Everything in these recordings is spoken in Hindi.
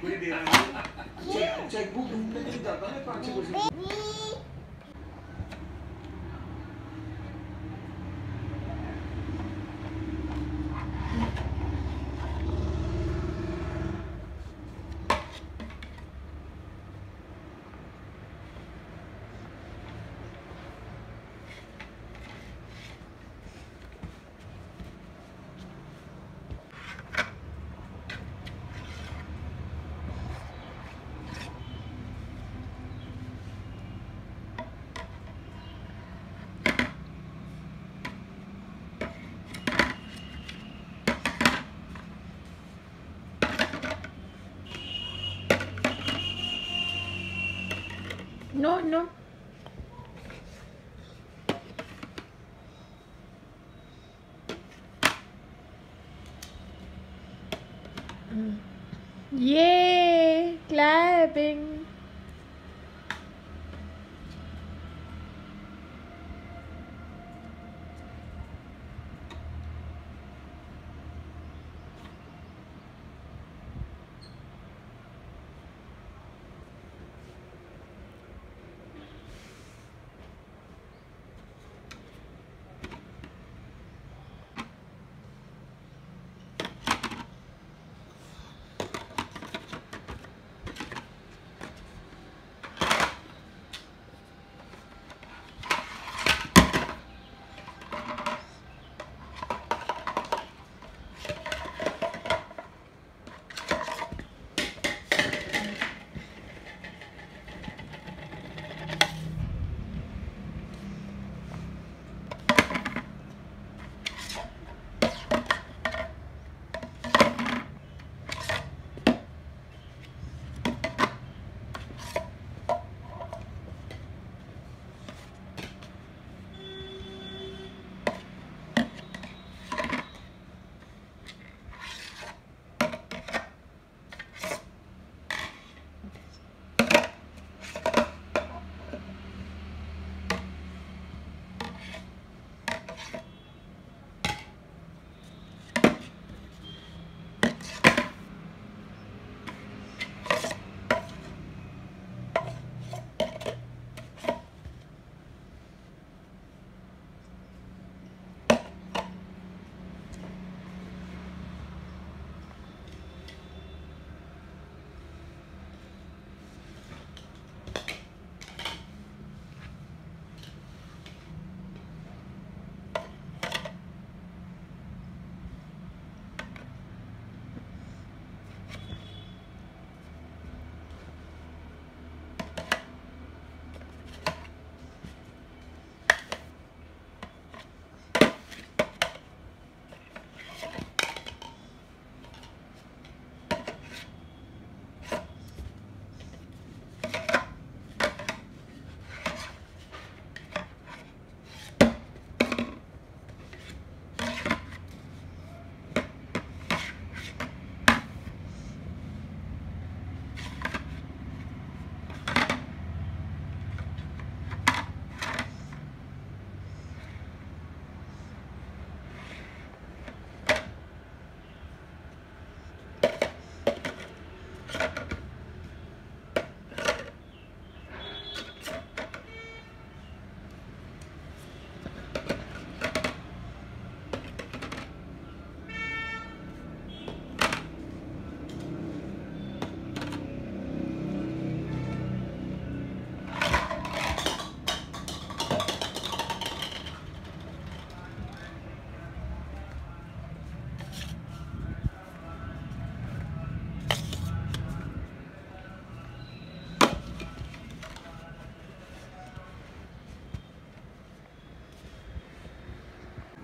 दे रहा चेकबुक ढूँढने के लिए जाता है पाँच No, no. Mm. Yay! Clapping.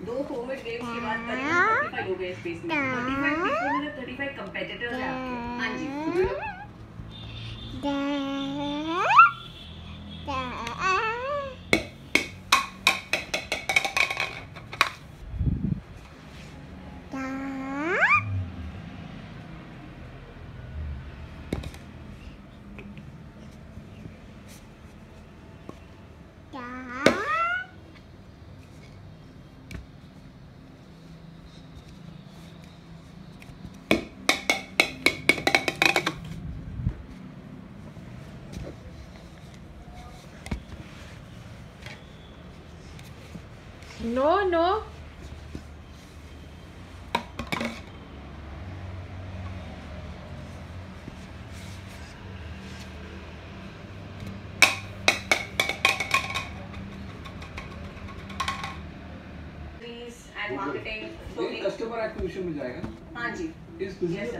दो कोविड वेव्स के बाद करीब 35 हो गए स्पेस में। 35 पीपल मतलब 35 कंपेटिटर्स हैं आपके। हाँ जी। No no and marketing customer acquisition में जाएगा। हाँ जी। इस बिज़नेस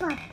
Bye.